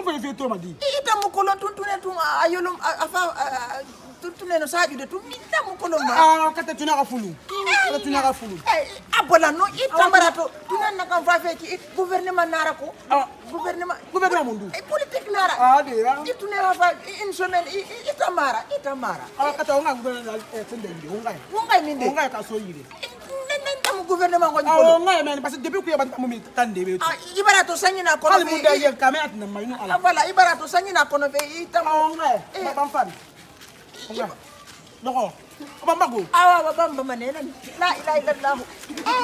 mo fɛ fɛ to ma di i ta mukolo tuntune tun a yolo a fa tuntune no saaju de tun min ta mukolo ma ah kata tuna ka fulu kata tuna ka fulu a bola no i tambara to tuna na kan fa fɛ ki gouvernement nara ko ah, gouvernement gouvernement mundu e eh, politique nara ah de ra i tuna wa fa une semaine i tamara i tamara ah kata onga gouvernement eh tende ndi onga onga min de onga ka so yire ne ma ko awɔ n ka yɛmɛ parce que depuis k'u ye bani kamu min tan de bɛ to i na kɔnɔ fɛ hali voilà to na la ilaha illallah